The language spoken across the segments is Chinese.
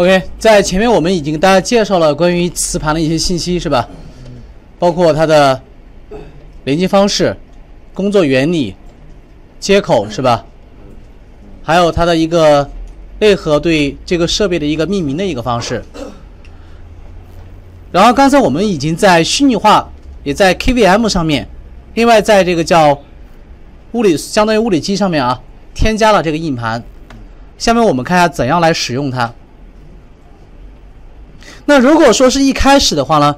OK，在前面我们已经给大家介绍了关于磁盘的一些信息，是吧？包括它的连接方式、工作原理、接口，是吧？还有它的一个内核对这个设备的一个命名的一个方式。然后刚才我们已经在虚拟化，也在 KVM 上面，另外在这个叫物理相当于物理机上面啊，添加了这个硬盘。下面我们看一下怎样来使用它。那如果说是一开始的话呢，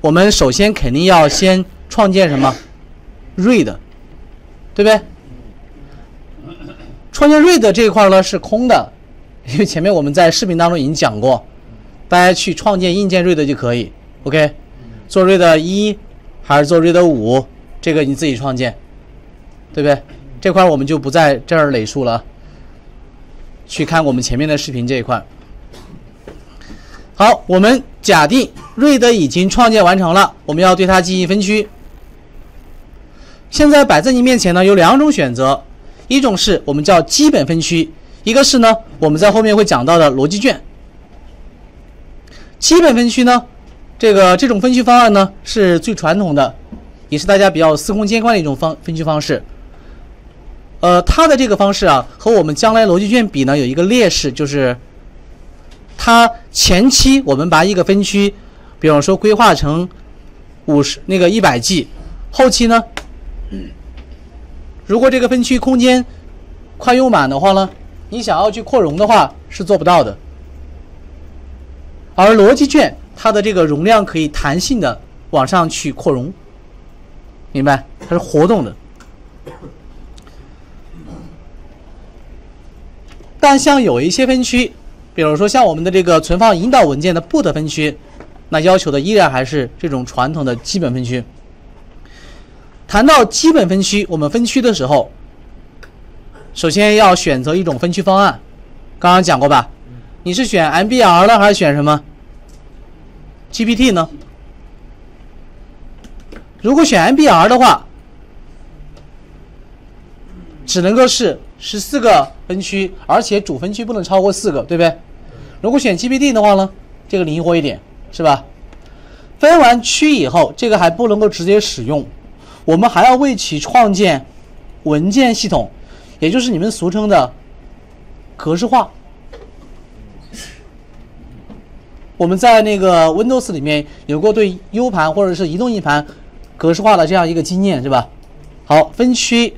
我们首先肯定要先创建什么？read，对不对？创建 read 这一块呢是空的，因为前面我们在视频当中已经讲过，大家去创建硬件 read 就可以。OK，做 read 一还是做 read 五，这个你自己创建，对不对？这块我们就不在这儿累述了，去看我们前面的视频这一块。好，我们假定 read 已经创建完成了，我们要对它进行分区。现在摆在你面前呢有两种选择，一种是我们叫基本分区，一个是呢我们在后面会讲到的逻辑卷。基本分区呢，这个这种分区方案呢是最传统的，也是大家比较司空见惯的一种方分区方式。呃，它的这个方式啊和我们将来逻辑卷比呢有一个劣势，就是。它前期我们把一个分区，比方说规划成五十那个一百 G，后期呢，如果这个分区空间快用满的话呢，你想要去扩容的话是做不到的。而逻辑卷它的这个容量可以弹性的往上去扩容，明白？它是活动的。但像有一些分区。比如说像我们的这个存放引导文件的 boot 分区，那要求的依然还是这种传统的基本分区。谈到基本分区，我们分区的时候，首先要选择一种分区方案。刚刚讲过吧？你是选 MBR 呢，还是选什么 GPT 呢？如果选 MBR 的话，只能够是十四个分区，而且主分区不能超过四个，对不对？如果选 GPT 的话呢，这个灵活一点，是吧？分完区以后，这个还不能够直接使用，我们还要为其创建文件系统，也就是你们俗称的格式化。我们在那个 Windows 里面有过对 U 盘或者是移动硬盘格式化的这样一个经验，是吧？好，分区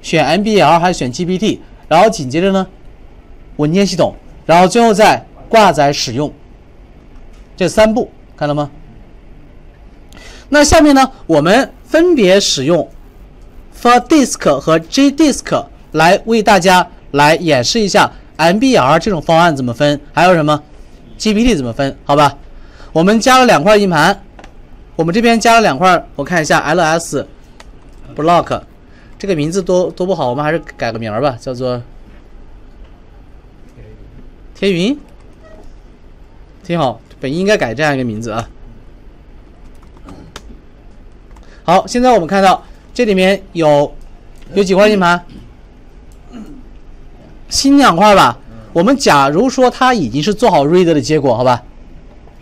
选 MBL 还是选 GPT，然后紧接着呢，文件系统，然后最后再。挂载使用这三步看到吗？那下面呢，我们分别使用 for disk 和 gdisk 来为大家来演示一下 MBR 这种方案怎么分，还有什么 GPT 怎么分？好吧，我们加了两块硬盘，我们这边加了两块，我看一下 ls block 这个名字多多不好，我们还是改个名儿吧，叫做天云。挺好，本应该改这样一个名字啊。好，现在我们看到这里面有有几块硬盘，新两块吧。我们假如说它已经是做好 read 的结果，好吧，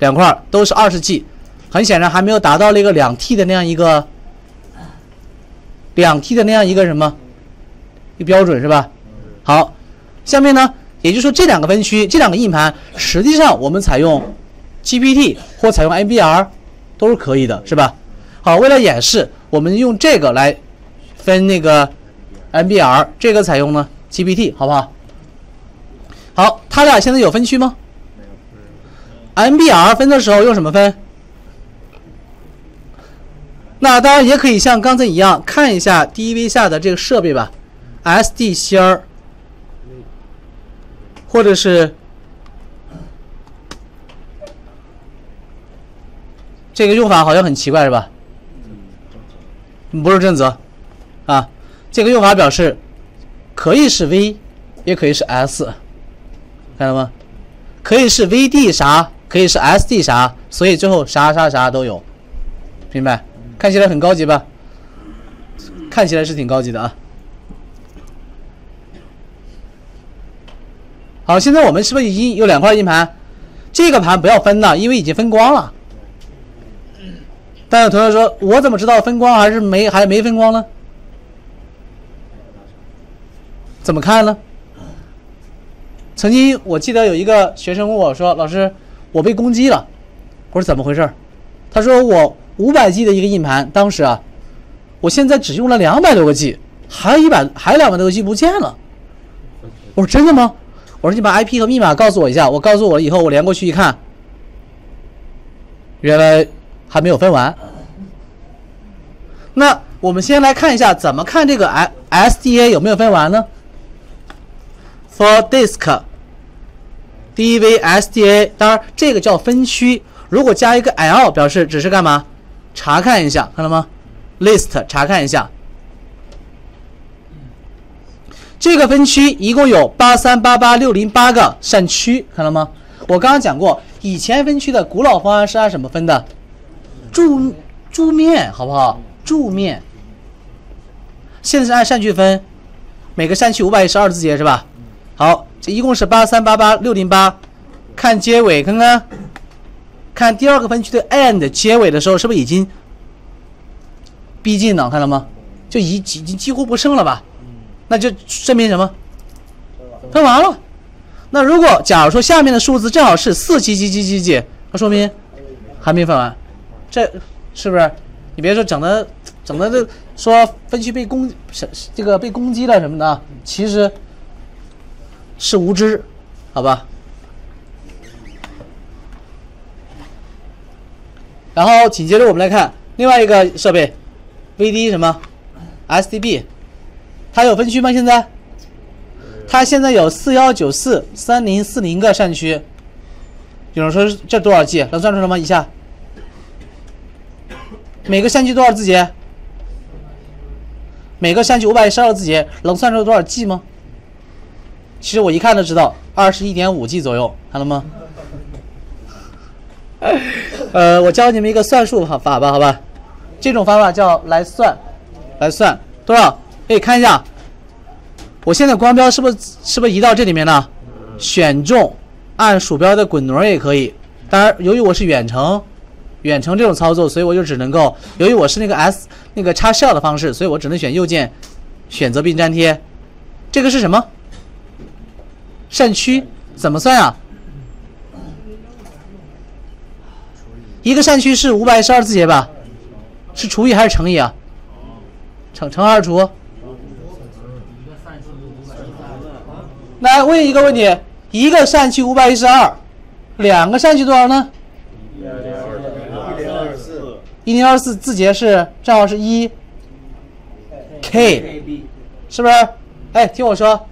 两块都是二十 G，很显然还没有达到那个两 T 的那样一个两 T 的那样一个什么一标准是吧？好，下面呢？也就是说，这两个分区，这两个硬盘，实际上我们采用 GPT 或采用 MBR 都是可以的，是吧？好，为了演示，我们用这个来分那个 MBR，这个采用呢 GPT，好不好？好，它俩现在有分区吗？MBR 分的时候用什么分？那当然也可以像刚才一样，看一下 DV 下的这个设备吧，SD 芯儿。或者是这个用法好像很奇怪是吧？不是正则啊，这个用法表示可以是 V，也可以是 S，看到吗？可以是 VD 啥，可以是 SD 啥，所以最后啥啥啥都有，明白？看起来很高级吧？看起来是挺高级的啊。好，现在我们是不是已经有两块硬盘？这个盘不要分了，因为已经分光了。但有同学说，我怎么知道分光还是没还没分光呢？怎么看呢？曾经我记得有一个学生问我说：“老师，我被攻击了。”我说：“怎么回事？”他说：“我五百 G 的一个硬盘，当时啊，我现在只用了两百多个 G，还有一百还有两百多个 G 不见了。”我说：“真的吗？”我说：“你把 IP 和密码告诉我一下，我告诉我了以后我连过去一看，原来还没有分完。”那我们先来看一下怎么看这个 S SDA 有没有分完呢？For disk DV SDA，当然这个叫分区，如果加一个 L 表示只是干嘛？查看一下，看到吗？List 查看一下。这个分区一共有八三八八六零八个扇区，看到吗？我刚刚讲过，以前分区的古老方案是按什么分的？柱柱面，好不好？柱面。现在是按扇区分，每个扇区五百一十二字节是吧？好，这一共是八三八八六零八。看结尾，看看，看第二个分区的 and 结尾的时候，是不是已经逼近了？看到吗？就已已经几乎不剩了吧？那就证明什么？分完了。那如果假如说下面的数字正好是四七七七七几，那说明还没分完。这是不是？你别说整的整的这说分区被攻这个被攻击了什么的，其实是无知，好吧？然后紧接着我们来看另外一个设备，VD 什么？SDB，它有分区吗？现在？它现在有四幺九四三零四零个扇区。有人说这多少 G？能算出来吗？一下？每个扇区多少字节？每个扇区五百一十二字节，能算出多少 G 吗？其实我一看就知道，二十一点五 G 左右，看到吗？呃，我教你们一个算术法法吧，好吧？这种方法叫来算，来算多少？可以看一下，我现在光标是不是是不是移到这里面了？选中，按鼠标的滚轮也可以。当然，由于我是远程，远程这种操作，所以我就只能够，由于我是那个 S 那个插 shell 的方式，所以我只能选右键，选择并粘贴。这个是什么？扇区怎么算呀？一个扇区是五百一十二字节吧？是除以还是乘以啊？乘乘二除？来问一个问题：一个扇区五百一十二，两个扇区多少呢？一零二四，一零二四字节是正好是一 k，是不是？哎，听我说，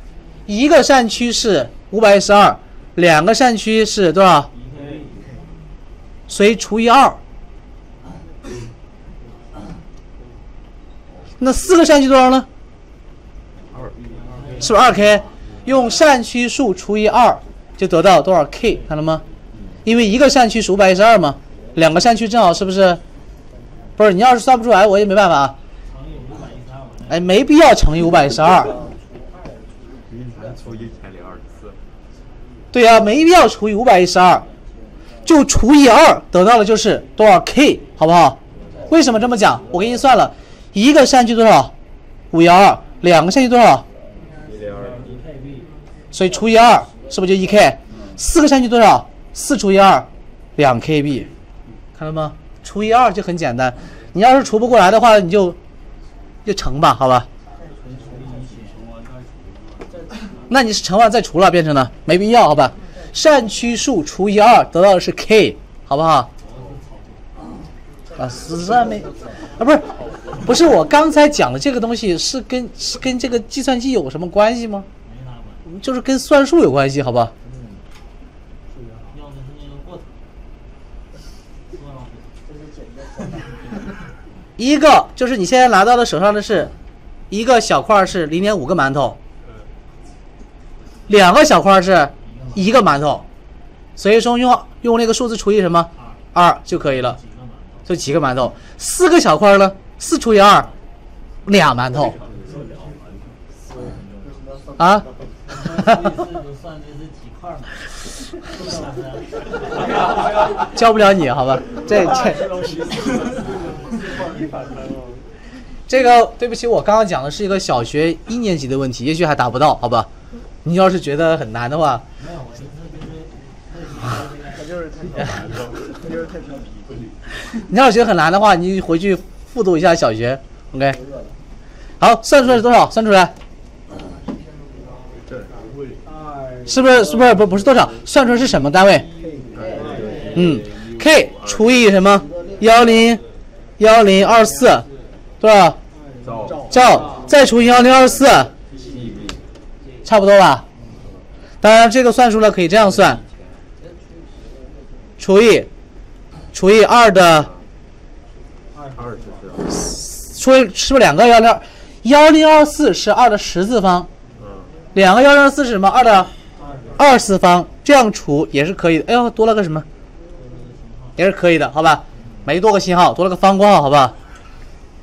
一个扇区是五百一十二，两个扇区是多少？所以除以二，那四个扇区多少呢？是不是二 k？用扇区数除以二，就得到多少 k？看到吗？因为一个扇区是五百一十二嘛，两个扇区正好是不是？不是，你要是算不出来，我也没办法啊。哎，没必要乘以五百一十二。除一千零二十四。对呀、没必要除以五百一十二，就除以二，得到的就是多少 k，好不好？为什么这么讲？我给你算了，一个扇区多少？五幺二，两个扇区多少？所以除以二，是不是就一 k？四个扇区多少？四除以二，两 kb，看到吗？除以二就很简单。你要是除不过来的话，你就就乘吧，好吧？那你是乘完再除了，变成了没必要，好吧？扇区数除以二得到的是 k，好不好？啊，实在没啊，不是，不是我刚才讲的这个东西是跟是跟这个计算机有什么关系吗？就是跟算术有关系，好吧？要的是那个过程。一个就是你现在拿到的手上的是一个小块是零点五个馒头，两个小块是一个馒头，所以说用用那个数字除以什么二就可以了，就几个馒头。四个小块呢，四除以二，俩馒头啊。就算的是几块儿嘛。教不了你，好吧？这这这个对不起，我刚刚讲的是一个小学一年级的问题，也许还达不到，好吧？你要是觉得很难的话，没有，我就是太调皮，你要是觉得很难的话，你回去复读一下小学，OK？好，算出来是多少？算出来，是不是？是不是？不不是多少？算出来是什么单位？嗯，K 除以什么？幺零幺零二四，多少？兆再除以幺零二四，差不多吧？当然，这个算出来可以这样算，除以除以二的，除以是不是两个幺零幺零二四是二的十次方，两个幺零二四是什么？二的二次方，这样除也是可以的。哎呦，多了个什么？也是可以的，好吧？没多个星号，多了个方括号，好吧？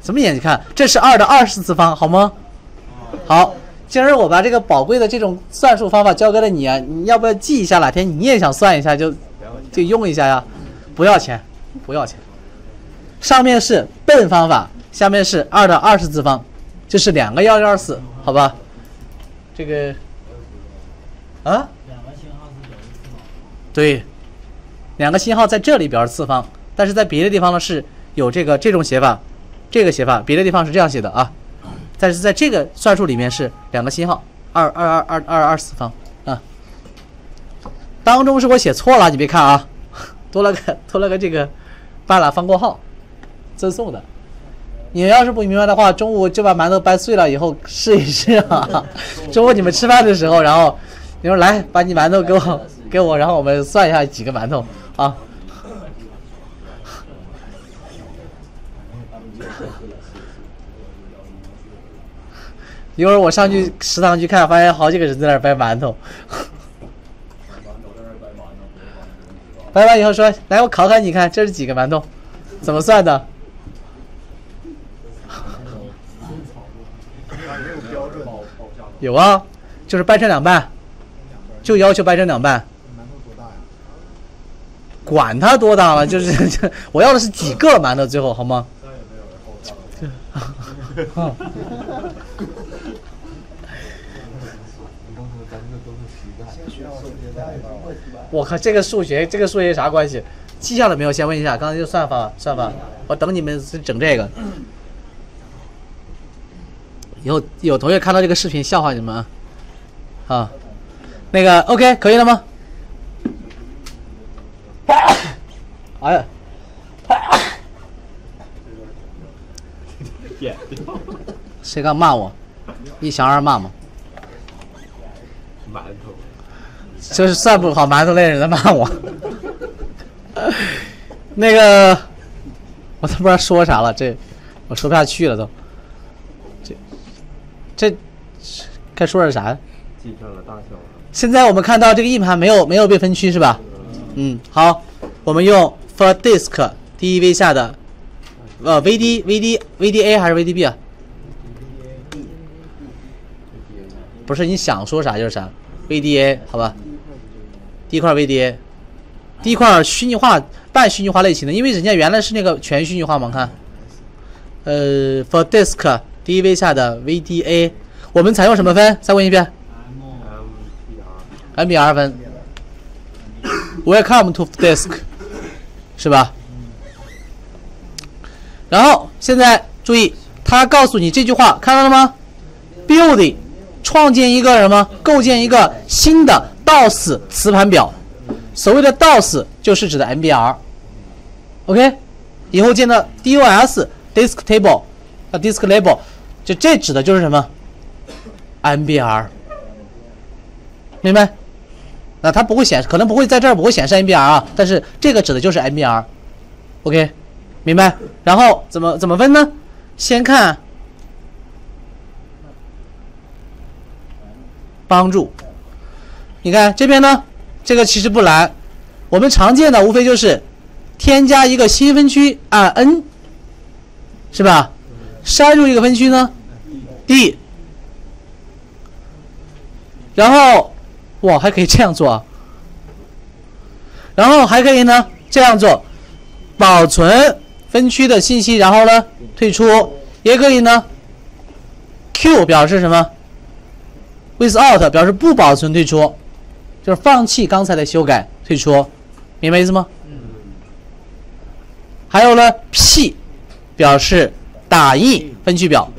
怎么演？你看，这是二的二十次方，好吗？好，今儿我把这个宝贵的这种算术方法教给了你啊，你要不要记一下？哪天你也想算一下，就就用一下呀，不要钱，不要钱。上面是笨方法，下面是二的二十次方，这是两个幺幺二四，好吧？这个啊，两个星号是表示四毛。对，两个星号在这里表示次方，但是在别的地方呢是有这个这种写法，这个写法，别的地方是这样写的啊。但是在这个算术里面是两个星号，二二二二二二次方啊。当中是我写错了，你别看啊，多了个多了个这个半拉方括号，赠送的。你要是不明白的话，中午就把馒头掰碎了以后试一试啊。中午你们吃饭的时候，然后你说来把你馒头给我给我，然后我们算一下几个馒头啊。一会儿我上去食堂去看，发现好几个人在那儿掰馒头。掰完以后说：“来，我考考你看，这是几个馒头？怎么算的？” 有啊，就是掰成两半，就要求掰成两半。管他多大了，就是 我要的是几个馒头，最后好吗？我靠，这个数学，这个数学啥关系？记下了没有？先问一下，刚才就算法，算法，我等你们整这个。以后有同学看到这个视频，笑话你们啊！啊，那个 OK 可以了吗？哎呀，谁敢骂我？一想二骂吗？馒头，就是算不好馒头类人在骂我。那个，我都不知道说啥了，这我说不下去了都。这这该说点啥？计算了大小，现在我们看到这个硬盘没有没有被分区是吧？嗯，好，我们用 for disk DEV 下的呃 VD VD VDA 还是 VDB 啊？不是你想说啥就是啥，VDA 好吧？第一块 VDA，第一块虚拟化半虚拟化类型的，因为人家原来是那个全虚拟化嘛，看，呃，for disk DEV 下的 VDA，我们采用什么分？再问一遍 M P R，，MBR 分。Welcome to disk，是吧？然后现在注意，他告诉你这句话，看到了吗？Build，创建一个什么？构建一个新的 DOS 磁盘表。所谓的 DOS 就是指的 MBR。OK，以后见到 DOS disk table 啊 disk label，就这指的就是什么？MBR，明白？那它不会显，可能不会在这儿不会显示 MBR 啊，但是这个指的就是 MBR。OK，明白？然后怎么怎么分呢？先看帮助，你看这边呢，这个其实不难，我们常见的无非就是添加一个新分区按 N，是吧？删除一个分区呢，D，然后哇还可以这样做啊，然后还可以呢这样做，保存分区的信息，然后呢退出，也可以呢 Q 表示什么？Without 表示不保存退出，就是放弃刚才的修改退出，明白意思吗？还有呢 P 表示打印分区表，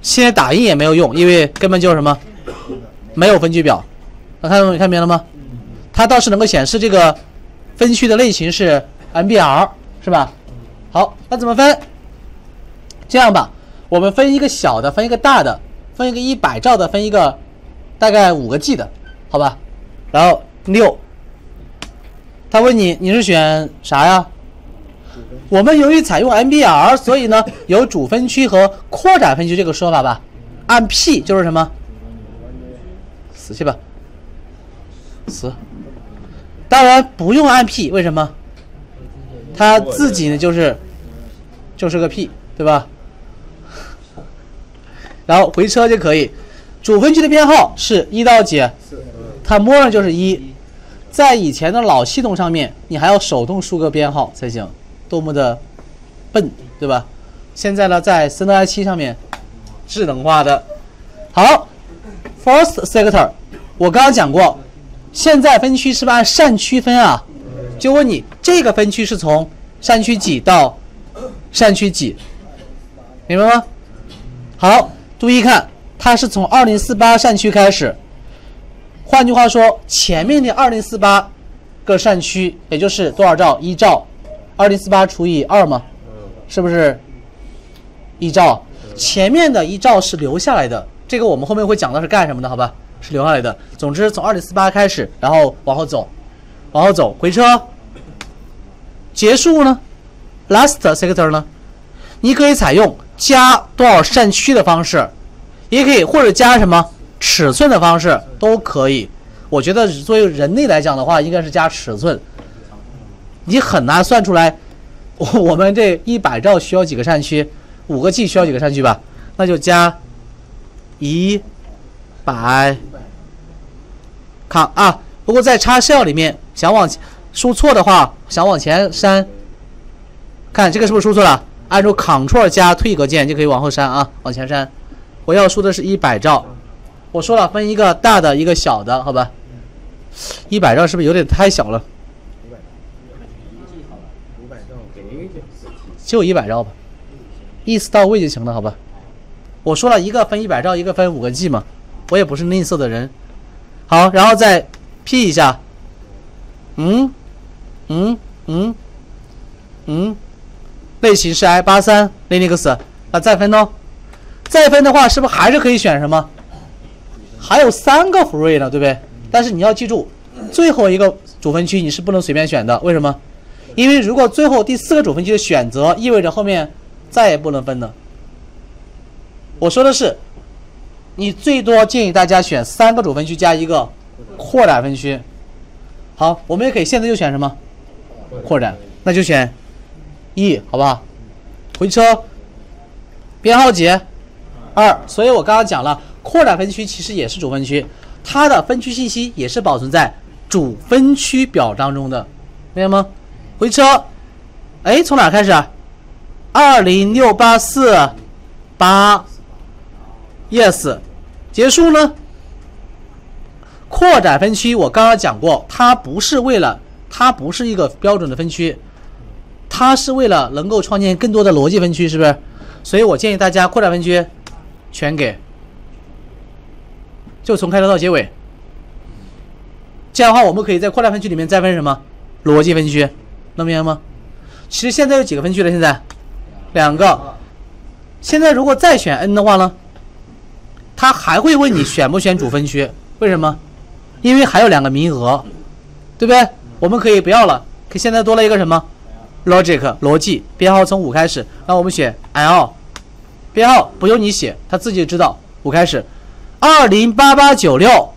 现在打印也没有用，因为根本就是什么没有分区表。看看看明白了吗？它倒是能够显示这个分区的类型是 MBR，是吧？好，那怎么分？这样吧，我们分一个小的，分一个大的，分一个一百兆的，分一个大概五个 G 的，好吧？然后六，他问你你是选啥呀？我们由于采用 MBR，所以呢有主分区和扩展分区这个说法吧？按 P 就是什么？死去吧！死。当然不用按 P，为什么？它自己呢就是就是个 P，对吧？然后回车就可以。主分区的编号是一到几？它默认就是一。在以前的老系统上面，你还要手动输个编号才行，多么的笨，对吧？现在呢，在森德 i 七上面智能化的。好，first sector，我刚刚讲过。现在分区是不是按扇区分啊？就问你这个分区是从扇区几到扇区几，明白吗？好，注意看，它是从二零四八扇区开始。换句话说，前面的二零四八个扇区，也就是多少兆？一兆，二零四八除以二嘛，是不是一兆？前面的一兆是留下来的，这个我们后面会讲到是干什么的，好吧？是留下来的。总之，从二点四八开始，然后往后走，往后走，回车，结束呢？Last sector 呢？你可以采用加多少扇区的方式，也可以或者加什么尺寸的方式都可以。我觉得作为人类来讲的话，应该是加尺寸。你很难算出来，我们这一百兆需要几个扇区？五个 G 需要几个扇区吧？那就加一百。看啊，不过在插 shell 里面想往输错的话，想往前删，看这个是不是输错了？按住 Ctrl 加退格键就可以往后删啊，往前删。我要输的是一百兆，我说了分一个大的一个小的，好吧？一百兆是不是有点太小了？就一百兆吧，意思到位就行了，好吧？我说了一个分一百兆，一个分五个 G 嘛，我也不是吝啬的人。好，然后再 P 一下，嗯，嗯嗯嗯，类型是 i 八三 Linux，那再分呢？再分的话，是不是还是可以选什么？还有三个 free 呢，对不对？但是你要记住，最后一个主分区你是不能随便选的，为什么？因为如果最后第四个主分区的选择意味着后面再也不能分了。我说的是。你最多建议大家选三个主分区加一个扩展分区。好，我们也可以现在就选什么？扩展，那就选 E，好不好？回车，编号几？二。所以我刚刚讲了，扩展分区其实也是主分区，它的分区信息也是保存在主分区表当中的，明白吗？回车，哎，从哪开始啊？二零六八四八。Yes，结束呢。扩展分区我刚刚讲过，它不是为了，它不是一个标准的分区，它是为了能够创建更多的逻辑分区，是不是？所以我建议大家扩展分区全给，就从开头到结尾。这样的话，我们可以在扩展分区里面再分什么逻辑分区，能明白吗？其实现在有几个分区了？现在两个。现在如果再选 N 的话呢？他还会问你选不选主分区？为什么？因为还有两个名额，对不对？我们可以不要了。可现在多了一个什么？Logic 逻辑编号从五开始，那我们选 L 编号不用你写，他自己知道。五开始，二零八八九六，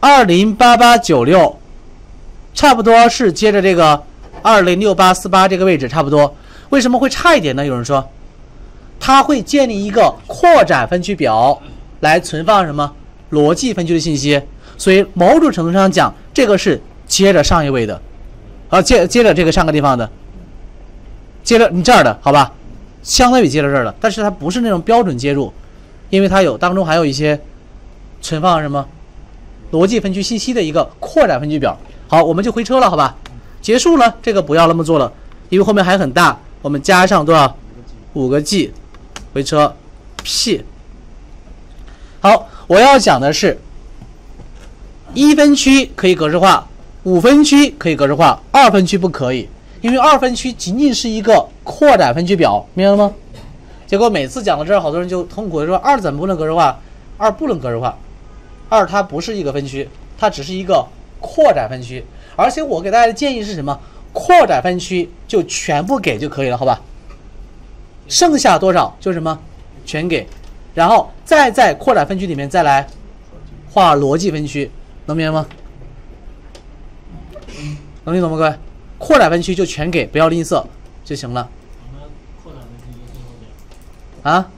二零八八九六，差不多是接着这个二零六八四八这个位置差不多。为什么会差一点呢？有人说。它会建立一个扩展分区表来存放什么？逻辑分区的信息，所以某种程度上讲，这个是接着上一位的，啊，接接着这个上个地方的，接着你这儿的好吧，相当于接着这儿的，但是它不是那种标准接入，因为它有当中还有一些存放什么逻辑分区信息的一个扩展分区表。好，我们就回车了，好吧？结束了，这个不要那么做了，因为后面还很大，我们加上多少？五个 G，回车 P。好，我要讲的是一分区可以格式化，五分区可以格式化，二分区不可以，因为二分区仅仅是一个扩展分区表，明白了吗？结果每次讲到这儿，好多人就痛苦的说：“二怎么不能格式化？二不能格式化，二它不是一个分区，它只是一个扩展分区。而且我给大家的建议是什么？扩展分区就全部给就可以了，好吧？剩下多少就什么全给，然后再在扩展分区里面再来画逻辑分区，能明白吗？能听懂吗，各位？扩展分区就全给，不要吝啬就行了啊。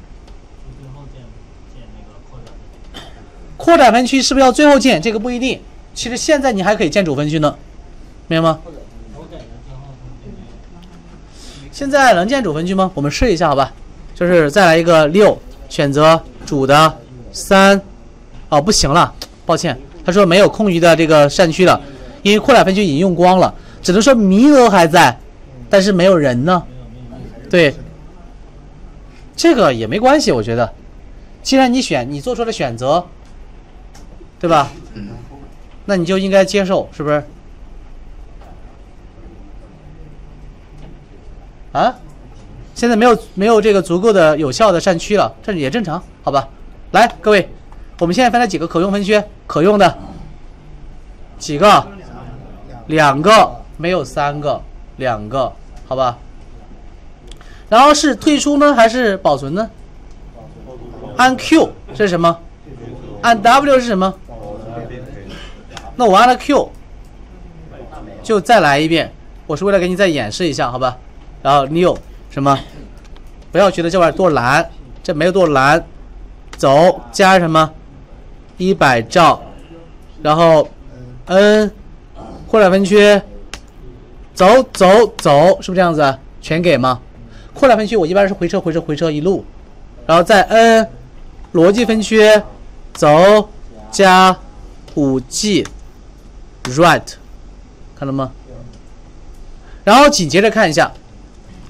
扩展分区是不是要最后建？这个不一定。其实现在你还可以建主分区呢，明白吗？我改了之后它就没有。现在能建主分区吗？我们试一下，好吧？就是再来一个六，选择主的三，哦，不行了，抱歉，他说没有空余的这个扇区了，因为扩展分区已经用光了，只能说名额还在，但是没有人呢。对，这个也没关系，我觉得，既然你选，你做出了选择，对吧？那你就应该接受，是不是？啊？现在没有没有这个足够的有效的扇区了，这也正常，好吧？来，各位，我们现在分了几个可用分区？可用的几个？两个，没有三个，两个，好吧？然后是退出呢，还是保存呢？按 Q 是什么？按 W 是什么？那我按了 Q，就再来一遍。我是为了给你再演示一下，好吧？然后 new 什么？不要觉得这玩意儿多难，这没有多难。走，加什么？一百兆，然后 n 扩展分区，走走走，是不是这样子？全给吗？扩展分区我一般是回车回车回车一路，然后再 n 逻辑分区，走加五 G right，看到吗？然后紧接着看一下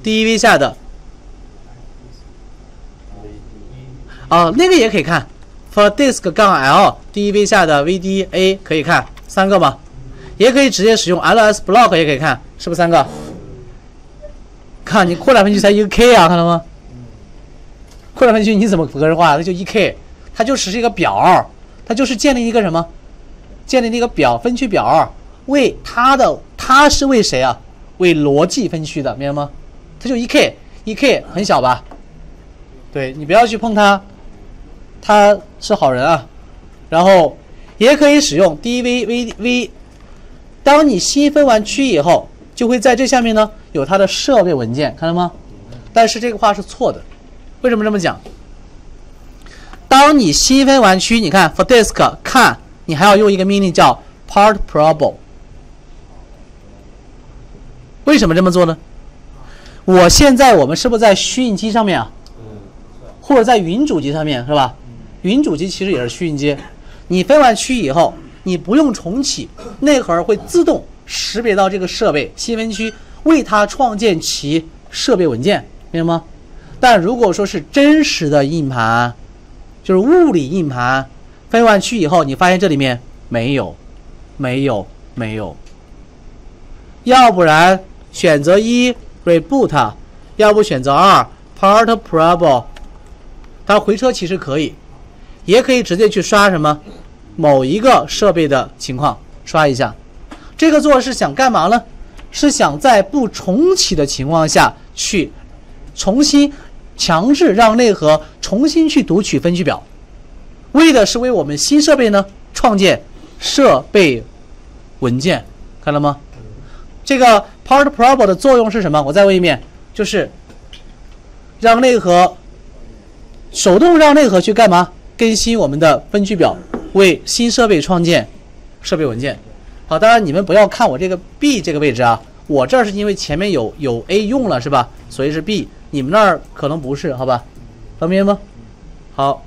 DEV 下的啊，那个也可以看，for disk 杠 L DEV 下的 VDA 可以看三个吗？也可以直接使用 LS block 也可以看，是不是三个？看你扩展分区才一个 K 啊，看到吗？扩展分区你怎么格式化？它就一 K，它就只是一个表，它就是建立一个什么？建立一个表分区表，为它的它是为谁啊？为逻辑分区的，明白吗？它就一 K，一 K 很小吧？对你不要去碰它，它是好人啊。然后也可以使用 DVVV，当你新分完区以后，就会在这下面呢有它的设备文件，看到吗？但是这个话是错的，为什么这么讲？当你新分完区，你看 for disk 看，你还要用一个命令叫 part probable。为什么这么做呢？我现在我们是不是在虚拟机上面啊？或者在云主机上面是吧？云主机其实也是虚拟机。你分完区以后，你不用重启，内核会自动识别到这个设备新分区，为它创建其设备文件，明白吗？但如果说是真实的硬盘，就是物理硬盘，分完区以后，你发现这里面没有，没有，没有。要不然选择一 reboot，要不选择二 part probable。它回车其实可以，也可以直接去刷什么某一个设备的情况，刷一下。这个做是想干嘛呢？是想在不重启的情况下去重新强制让内核重新去读取分区表，为的是为我们新设备呢创建设备文件，看到吗？这个 part probable 的作用是什么？我再问一遍，就是让内核手动让内核去干嘛？更新我们的分区表，为新设备创建设备文件。好，当然你们不要看我这个 B 这个位置啊，我这儿是因为前面有有 A 用了是吧？所以是 B，你们那儿可能不是，好吧？能明白吗？好，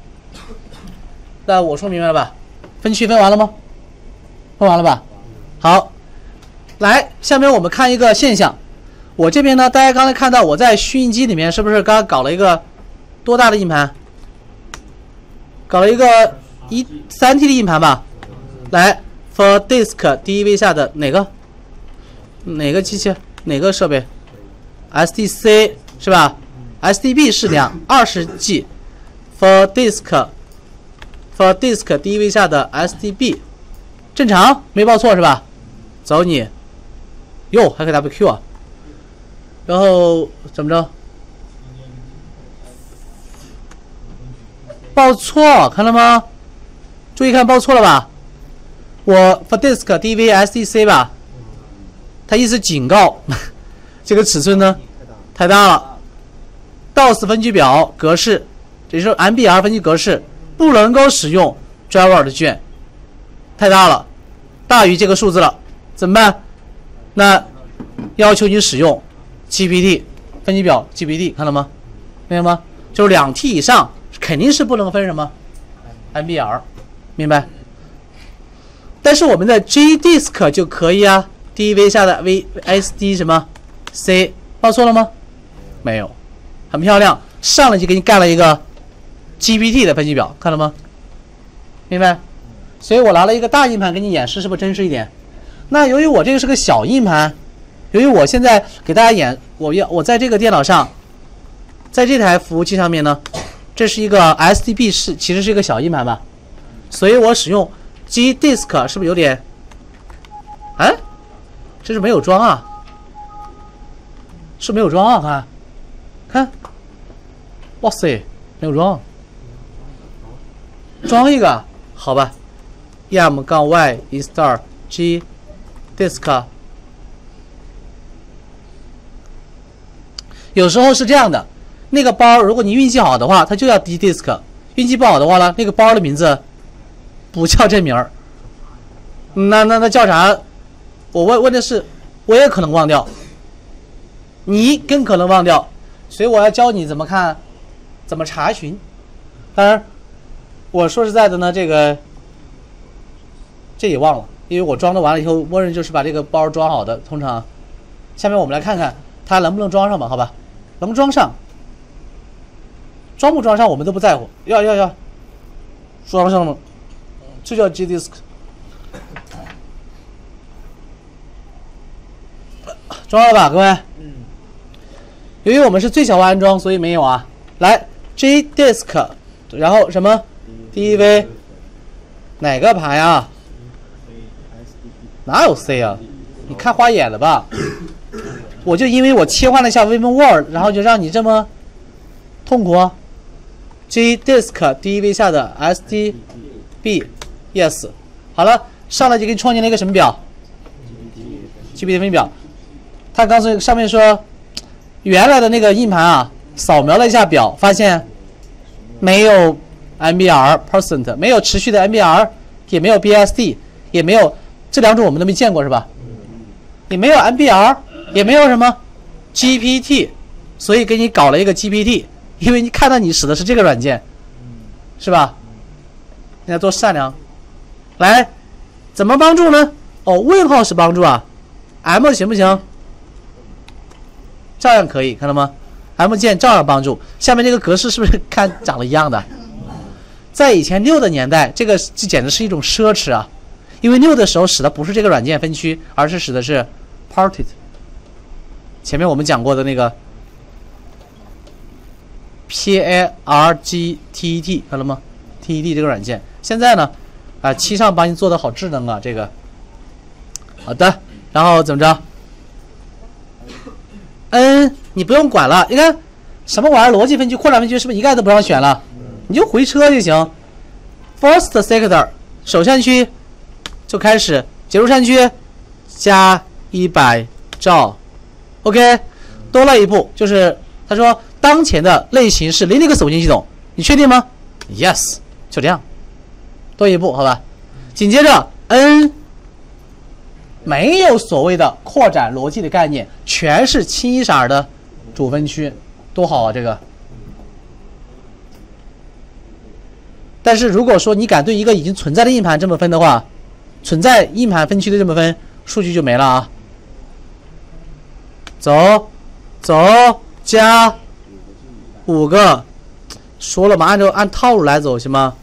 那我说明白了吧？分区分完了吗？分完了吧？好，来，下面我们看一个现象。我这边呢，大家刚才看到我在虚拟机里面是不是刚搞了一个多大的硬盘？搞了一个一三 T 的硬盘吧。来，for disk DEV 下的哪个？哪个机器？哪个设备？SDC 是吧？SDB 是两二十 G。for disk for disk DEV 下的 SDB 正常，没报错是吧？走你，哟，还可以 WQ 啊。然后怎么着？报错，看到吗？注意看，报错了吧？我 for disk DV SDC 吧，它意思警告，这个尺寸呢太大了，DOS 分区表格式，也就是 MBR 分区格式不能够使用 driver 的卷，太大了，大于这个数字了，怎么办？那要求你使用 GPT 分析表 GPT，看到吗？明白吗？就是两 T 以上肯定是不能分什么 MBR，明白？但是我们的 GDisk 就可以啊，DV 下的 VSD 什么 C 报错了吗？没有，很漂亮，上来就给你干了一个 GPT 的分析表，看到吗？明白？所以我拿了一个大硬盘给你演示，是不是真实一点？那由于我这个是个小硬盘，由于我现在给大家演，我要我在这个电脑上，在这台服务器上面呢，这是一个 SDB 是其实是一个小硬盘吧，所以我使用 GDisk 是不是有点？哎，这是没有装啊？是没有装啊？看，看，哇塞，没有装，装一个好吧？em 杠 y install g disk，有时候是这样的，那个包如果你运气好的话，它就叫 d disk；运气不好的话呢，那个包的名字不叫这名儿。那那那叫啥？我问问的是，我也可能忘掉，你更可能忘掉，所以我要教你怎么看，怎么查询。当然，我说实在的呢，这个这也忘了。因为我装的完了以后，默认就是把这个包装好的。通常，下面我们来看看它能不能装上吧，好吧？能装上，装不装上我们都不在乎。要要要，装上了，这叫 GDisk。装了吧，各位？嗯。由于我们是最小化安装，所以没有啊。来，GDisk，然后什么？DV，哪个盘呀？哪有 C 啊？你看花眼了吧？我就因为我切换了一下 Vim Word，然后就让你这么痛苦。GDisk DV 下的 SDB，Yes，好了，上来就给你创建了一个什么表？GPT 分表。他刚才上面说，原来的那个硬盘啊，扫描了一下表，发现没有 MBR percent，没有持续的 MBR，也没有 BSD，也没有。这两种我们都没见过是吧？也没有 MBR，也没有什么 GPT，所以给你搞了一个 GPT，因为你看到你使的是这个软件，是吧？你要多善良。来，怎么帮助呢？哦，问号是帮助啊，M 行不行？照样可以，看到吗？M 键照样帮助。下面这个格式是不是看长得一样的？在以前六的年代，这个这简直是一种奢侈啊！因为六的时候使的不是这个软件分区，而是使的是 Parted。前面我们讲过的那个 P A R G T E T 看了吗？T E D 这个软件，现在呢，啊七上帮你做的好智能啊，这个好的，然后怎么着嗯你不用管了，你看什么玩意儿逻辑分区、扩展分区是不是一概都不让选了？你就回车就行。First sector 首扇区。就开始结束扇区，加一百兆，OK，多了一步，就是他说当前的类型是 Linux 文件系统，你确定吗？Yes，就这样，多一步，好吧。紧接着 N 没有所谓的扩展逻辑的概念，全是清一色的主分区，多好啊！这个。但是如果说你敢对一个已经存在的硬盘这么分的话，存在硬盘分区的这么分，数据就没了啊。走，走，加五个，说了嘛，按照按套路来走行吗？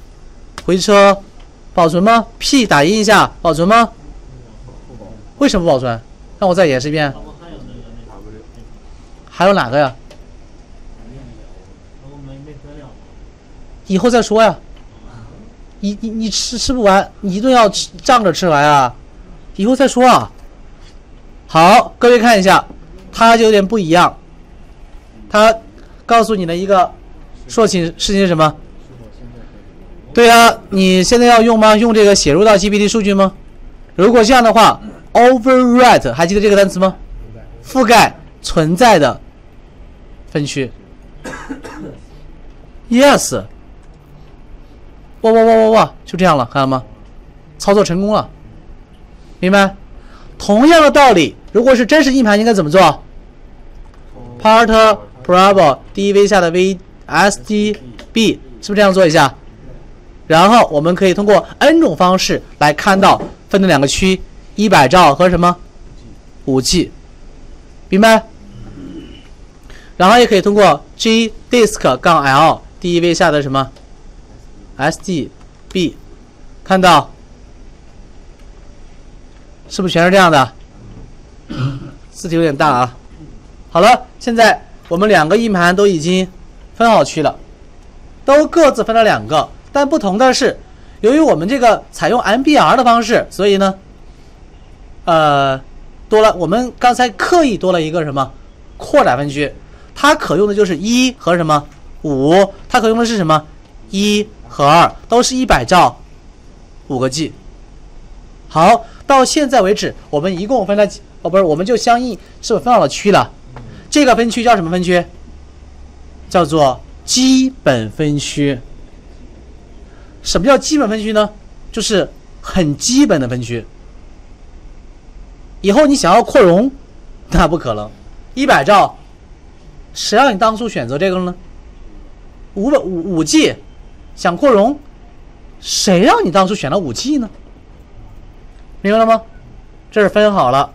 回车，保存吗？P 打印一下，保存吗？为什么不保存？让我再演示一遍。还有，哪个呀？以后再说呀。你你你吃吃不完，你一顿要吃仗着吃完啊，以后再说啊。好，各位看一下，它就有点不一样。它告诉你的一个说情事情是什么？对啊，你现在要用吗？用这个写入到 GPT 数据吗？如果这样的话，overwrite 还记得这个单词吗？覆盖存在的分区。Yes。哇哇哇哇哇！就这样了，看到吗？操作成功了，明白？同样的道理，如果是真实硬盘，应该怎么做？Part Bravo DV 下的 V S D B 是不是这样做一下？然后我们可以通过 N 种方式来看到分的两个区：一百兆和什么？五 G，明白？然后也可以通过 G Disk 杠 L DV 下的什么？S D B，看到是不是全是这样的？字体有点大啊。好了，现在我们两个硬盘都已经分好区了，都各自分了两个，但不同的是，由于我们这个采用 M B R 的方式，所以呢，呃，多了我们刚才刻意多了一个什么扩展分区，它可用的就是一和什么五，它可用的是什么一。和二都是一百兆，五个 G。好，到现在为止，我们一共分了几？哦，不是，我们就相应是分好了区了？这个分区叫什么分区？叫做基本分区。什么叫基本分区呢？就是很基本的分区。以后你想要扩容，那不可能。一百兆，谁让你当初选择这个了呢？五百五五 G。想扩容，谁让你当初选了五 G 呢？明白了吗？这是分好了。